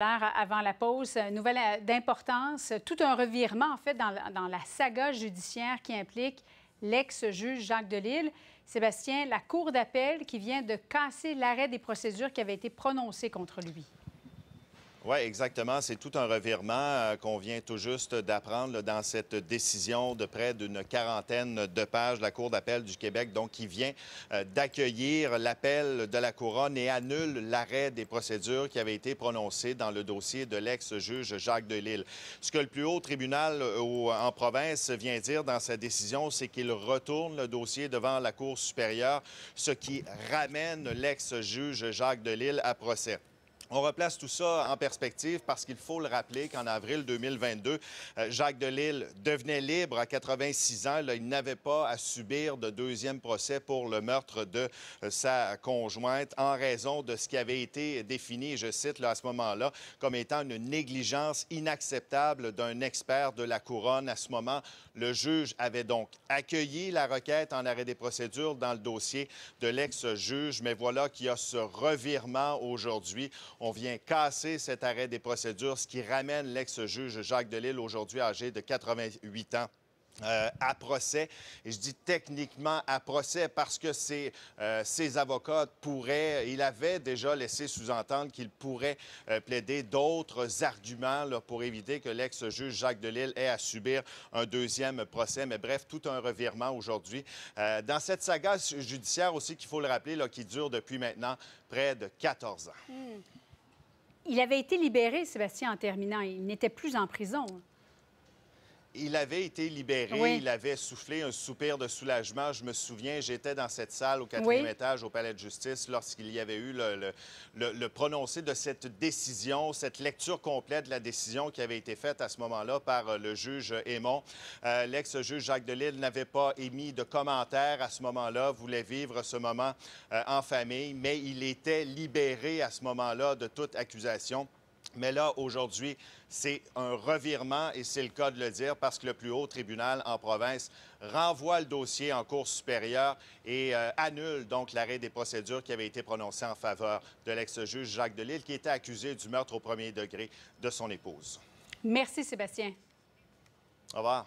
Avant la pause, nouvelle euh, d'importance, tout un revirement en fait dans, la saga judiciaire qui implique l'ex-juge Jacques Delille. Sébastien, la Cour d'appel qui vient de casser l'arrêt des procédures qui avait été prononcé contre lui. Oui, exactement. C'est tout un revirement euh, qu'on vient tout juste d'apprendre dans cette décision de près d'une quarantaine de pages de la Cour d'appel du Québec, donc qui vient euh, d'accueillir l'appel de la Couronne et annule l'arrêt des procédures qui avait été prononcé dans le dossier de l'ex-juge Jacques Delille. Ce que le plus haut tribunal euh, en province vient dire dans sa décision, c'est qu'il retourne le dossier devant la Cour supérieure, ce qui ramène l'ex-juge Jacques Delille à procès. On replace tout ça en perspective parce qu'il faut le rappeler qu'en avril 2022, euh, Jacques Delille devenait libre à 86 ans. il n'avait pas à subir de deuxième procès pour le meurtre de euh, sa conjointe en raison de ce qui avait été défini, je cite à ce moment-là, comme étant une négligence inacceptable d'un expert de la couronne. À ce moment, le juge avait donc accueilli la requête en arrêt des procédures dans le dossier de l'ex-juge, mais voilà qu'il y a ce revirement aujourd'hui. On vient casser cet arrêt des procédures, ce qui ramène l'ex-juge Jacques Delille, aujourd'hui âgé de 88 ans, euh, à procès. Et je dis techniquement à procès parce que ses, euh, ses avocats pourraient, il avait déjà laissé sous-entendre qu'il pourrait euh, plaider d'autres arguments pour éviter que l'ex-juge Jacques Delille ait à subir un deuxième procès. Mais bref, tout un revirement aujourd'hui. dans cette saga judiciaire aussi, qu'il faut le rappeler, qui dure depuis maintenant près de 14 ans. Hmm. Il avait été libéré, Sébastien, en terminant. Il n'était plus en prison. Il avait été libéré, il avait soufflé un soupir de soulagement. Je me souviens, j'étais dans cette salle au quatrième étage au Palais de justice lorsqu'il y avait eu le, prononcé de cette décision, cette lecture complète de la décision qui avait été faite à ce moment-là par euh, le juge Aymon. Euh, l'ex-juge Jacques Delille n'avait pas émis de commentaires à ce moment-là, voulait vivre ce moment euh, en famille, mais il était libéré à ce moment-là de toute accusation. Mais là, aujourd'hui, c'est un revirement et c'est le cas de le dire parce que le plus haut tribunal en province renvoie le dossier en cour supérieure et euh, annule donc l'arrêt des procédures qui avait été prononcé en faveur de l'ex-juge Jacques Delille qui était accusé du meurtre au premier degré de son épouse. Merci Sébastien. Au revoir.